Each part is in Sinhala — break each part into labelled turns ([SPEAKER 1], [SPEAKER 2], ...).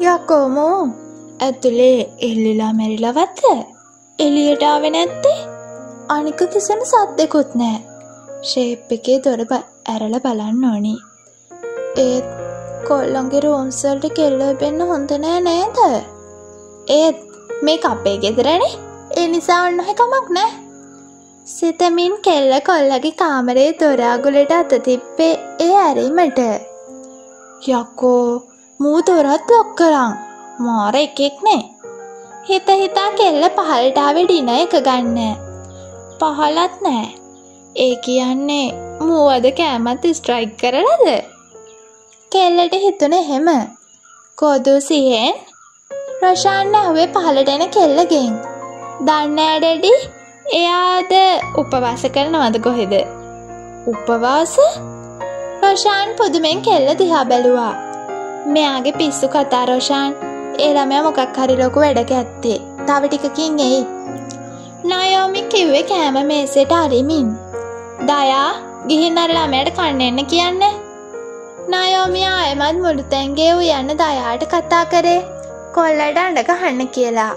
[SPEAKER 1] යකෝමෝ. ඇතුළේ එල්ලිලා මැරිලවත්ත එලියට ආවෙ නැත්තේ? අනික කිසිම සද්දෙකුත් නෑ ශේප් එකේ දොර ඇරල බලන්න ඕනි. ඒත් කොල්ලොන්ගේ රූම්සල්ට කෙල්ල වෙන්න හොඳ නෑ නේද? ඒත් මේ අපේ ගෙදරනේ. ඒ නිසා ඔන්නහ කමක් නෑ. සිතමින් කෙල්ල කොල්ලගේ කාමරේ දොරාගුලට අත තිබ්බේ ඒ ඇරීමට. යක්කෝ මූ දොරත් ලොක් කරං. මාර එකෙක්නේ හිත හිතා කෙල්ල පහලටාව ඩින එක ගන්න. පහලත් නෑ. ඒ කියන්නේ මූවද කෑමත් ස්ට්‍රයික් කරලද? කෙල්ලට හිතුන එහෙම. කෝදූ සිහෙන් රොෂාන්න ඇහුවේ පහලටෙන කෙල්ලගෙන්. දන්න ඇඩඩි එයාද උපවාස කරනවද කොහෙද? උපවාස? රොෂාන් පුදුමෙන් කෙල්ල දිහා බැලුවා. මෙයාගේ පිස්සු කතා රෝෂාන්. ඒ ළමයා මොකක් හරි ලොකු වැඩක ඇත්තේ. තව ටිකකින් එයි. නයෝමි කිව්වේ කෑම මේසෙට අරිමින්. දයා ගිහින් අර ළමයට කන්න එන්න කියන්න. නයෝමි ආයමත් මුළුතැන්ගේ උයන්න දයාට කතා කරේ. කොල්ලට අඩ ගහන්න කියලා.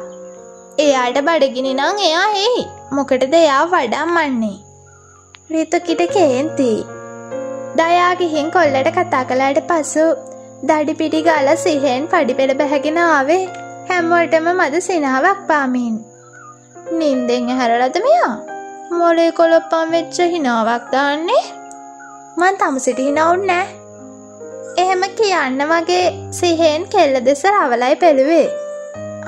[SPEAKER 1] එයාට බඩගිනි නං එයා එයි. මොකටද එයා වඩම්මන්නේ රිතුකිට කේන්ති දයා ගිහින් කොල්ලට කතා කලාට පසු දඩි පිටි ගාල සිහෙන් පඩිපෙළ බැහැගෙන ආවේ හැම්වලටම මද සිනාවක් පාමින්. නින්දෙන් හැරලද මෙයා මොලේ කොළොප්පම් වෙච්ච හිනාවක් දාන්නේ මන් තමුසිට හිනවුන් නෑ. එහෙම කියන්න වගේ සිහෙන් කෙල්ල දෙස රවලයි පෙළුවේ.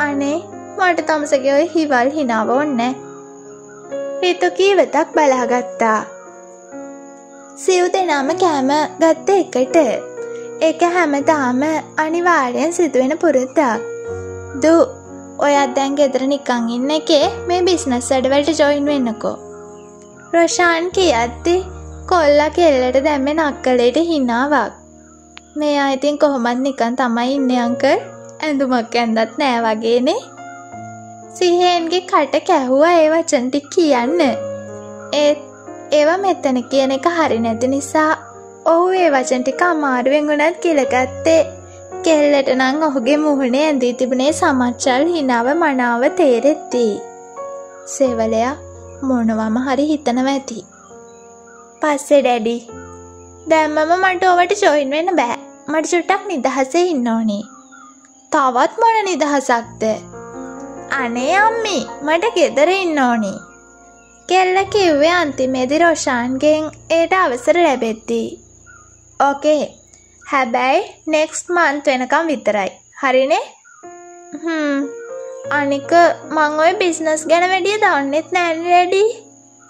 [SPEAKER 1] අනේ මට තමුසගේ ඔය හිවල් හිනාව ඔන්නෑ. රිතු කීවතක් බලාගත්තා. සිව් දෙනාම කෑම ගත්ත එකට ඒක හැමදාම අනිවාර්යෙන් සිදුවෙන පුරුද්දක්. දු ඔයත් දැන් ගෙදර නිකං ඉන්න එකේ මේ බිස්නස් වැඩවලට ජොයින් වෙන්නකෝ. රොෂාන් කියද්දි කොල්ලා කෙල්ලට දැම්මෙ නක්කලේට හිනාවක්. මේ අයිතින් කොහොමත් නිකන් තමයි ඉන්න අංකල් ඇඳුමක් ඇන්දත් නෑ වගේනේ. සිහේන්ගේ කට කැහුවා ඒ වචන්ටි කියන්න. ඒත් ඒවා මෙතන කියන එක හරි නැති නිසා ඔහු ඒ වචන ටික අමාරුවෙන් වුණත් කියලගත්තේ කෙල්ලට නං ඔහුගේ මුහුණේ ඇඳී තිබුණේ සමච්චල් හිනාව මනාව තේරෙත්ති. සේවලයා මොනවම හරි හිතනව ඇති. පස්සේ ඩැඩි දැම්මම මට ඔවට ජොයින් වෙන්න බෑ මට චුට්ටක් නිදහසේ ඉන්න ඕනේ. තවත් මොන නිදහසක්ද. අනේ අම්මි මට ගෙදර ඉන්න ඕනි. කෙල්ල කිව්වේ අන්තිමේදි රෝෂාන්ගෙන් ඒට අවසර ලැබෙත්දී. ඕකේ හැබැයි නෙක්ස්ට් මන්ත් වෙනකම් විතරයි. හරිනේ? අනික මං ඔය බිස්නස් ගැන වැඩිය දන්නෙත් නෑන් රෙඩි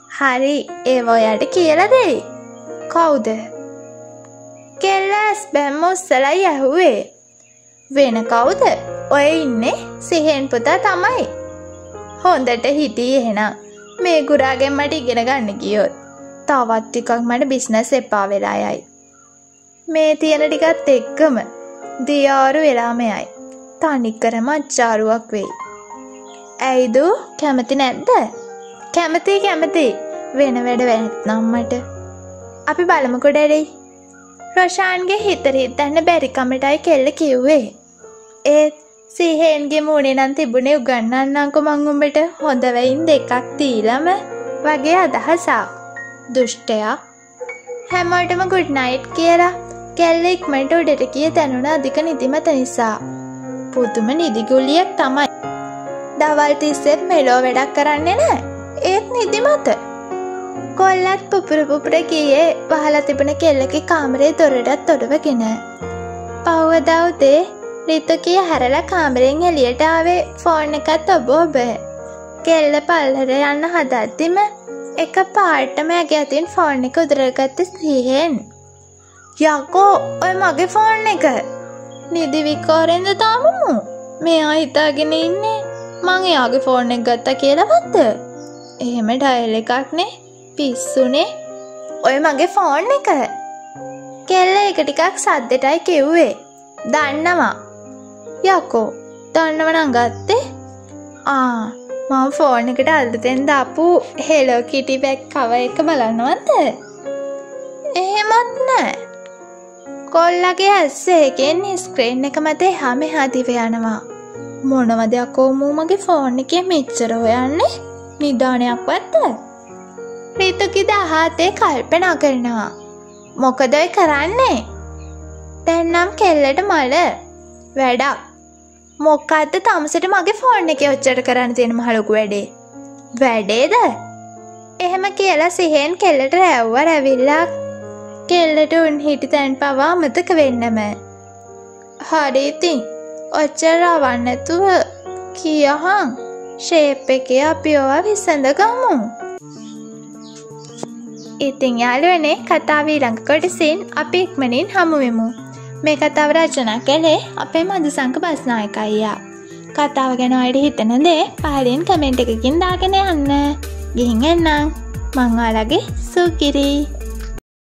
[SPEAKER 1] හරි ඒවොයට කියල දෙයි. කවුද? කෙල්ල ඇස් බැම්ම උස්සලයි ඇහුවේ. වෙන කවුද? ඔය ඉන්නේ සිහෙන් පුතා තමයි. හොඳට හිටී එහෙනම්. මේ ගුරාගෙන් මට ඉගෙන ගන්න ගියොත්. තවත් ටිකක් මට බිස්නස් එපා වෙලා යයි. මේ තියෙන ටිකත් එක්කම දියාරු වෙලාමයයි තනික්කරම අච්චාරුවක් වෙයි. ඇයිදු කැමති නැද්ද? කැමති කැමති වෙන වැඩ වැනත්නම්මට. අපි බලමුකො ඩැඩෙයි. රොෂාන්ගේ හිතර හිතන්න බැරිකමටයි කෙල්ල කිව්වේ. ඒත් සිහේන්ගේ මූුණේ නම් තිබුණේ උගන්නන්නංකො මංගුම්බට හොඳවයින් දෙකක් තීලම වගේ අදහසා. දුෘෂ්ටයා හැමෝටම ගුඩ්නයිට් කියලා කැල්ල ඉක්මට උඩට කිය තැනුන අධික නිදිමත නිසා. පුදුම නිදිගුලියක් තමයි. දවල් තිස්සෙත් මෙලෝ වැඩක් කරන්නේ නෑ ඒත් නිදිමත. කොල්ලත් පුපුරපුපුර ගියේ වහල තිබෙන කෙල්ලකි කාමරේ දොරටත් තොඩවගෙන. පව්වදව්දේ රිතුකිය හැරල කාමරෙන් එලියට ආවේ ෆෝර්න් එකත් ඔබ ඔබ. කෙල්ල පල්හර යන්න හදත්තිම එක පාටම ඇගේ අතින් ෆෝර්න් එක උදරගත්ත ස්ත්‍රීහෙන්. යකෝ ඔය මගේ ෆෝන් එක. නිදිවිකාරෙන්ද තාමමු? මේ අහිතාගෙන ඉන්නේ. මං එයාගේ ෆෝන් එක ගත්තා කියලවත්ද එහෙම ඩයල් එකක්නේ පිස්සුනේ. ඔය මගේ ෆෝන් එක. කෙල්ල එක ටිකක් සද්දෙටයි කිව්වේ. දන්නවා. යකෝ දන්නවනං ගත්තේ? ආ මම ෆෝන් එකට අල්දතෙන් දාපු හෙලෝ කිටි බැක් කව එක බලන්නවත්ද එහෙමත් නෑ. කොල්ලගේ ඇස්ස ඒකෙන් ස්ක්‍රේන් එක මත එහා මෙහා දිව යනවා. මොනවද යකෝ මූ මගේ ෆෝන් එකේ මෙච්චර හොයන්නේ? නිදානයක් වත්ද? රිතුකිද අහතේ කල්පනා කරනවා. මොකද ඔය කරන්නේ? දැන් නම් කෙල්ලට මල වැඩක්. මොකක්ද තමසට මගේ ෆෝන් එකේ ඔච්චර කරන්න තියෙන මහලොකු වැඩේ. වැඩේද? එහෙම කියලා සිහෙන් කෙල්ලට රැව්ව රැවිල්ලා කෙල්ලට උන් හිටි තැන් පවා අමතක වෙන්නම. හරි ඉතින් ඔච්චර රවන්නැතුව කියහං ශේප් එකේ අපි ඔවා විසඳ ගමු. ඉතින් යාළුවනේ කතාව ඊළඟ කොටසින් අපි ඉක්මනින් හමුවෙමු. මේ කතාව රචනා කළේ අපේ මදුසංක බස්නායක අයියා. කතාව ගැන අයට හිතන දේ පහලින් කමෙන්ට් එකකින් දාගෙන යන්න. ගිහින් එන්නම්. මං ඔයාලගේ සුකිරී